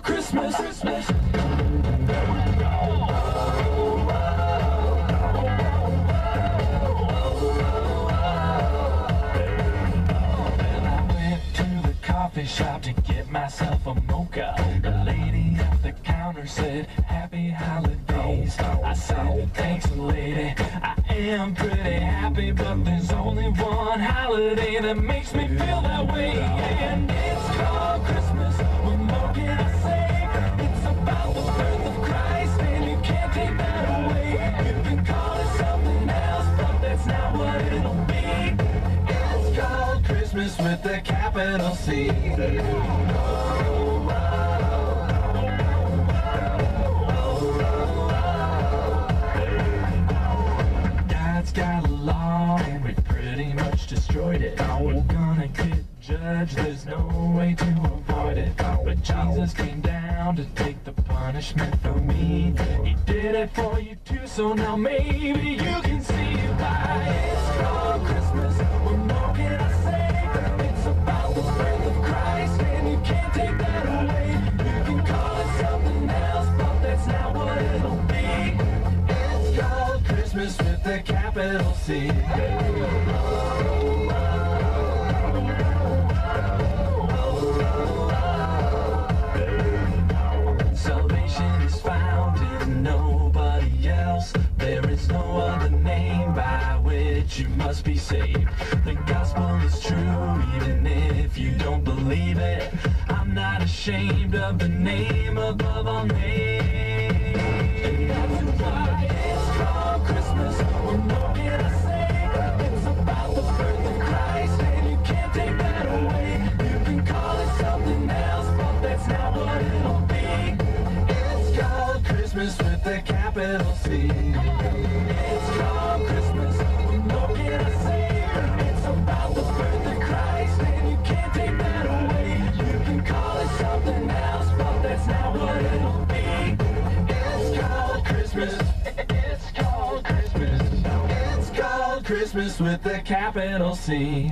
called Christmas. Christmas. Then I went to the coffee shop to get myself a mocha. The lady at the counter said, Happy holidays. I said, Thanks, lady. I am pretty happy, but there's only one holiday that makes me feel that way. And it's called Christmas. Christmas with a capital C. God's got a law and we pretty much destroyed it. We're gonna get judged, there's no way to avoid it. But Jesus came down to take the punishment for me. He did it for you too, so now maybe you can see why it's called Christmas with the capital C. Salvation is found in nobody else. There is no other name by which you must be saved. The gospel is true, even if you don't believe it. I'm not ashamed of the name above all names. Christmas with a capital C. It's called Christmas. Can I say? It's about the birth of Christ, and you can't take that away. You can call it something else, but that's not what it'll be. It's called Christmas. It's called Christmas. It's called Christmas with a capital C.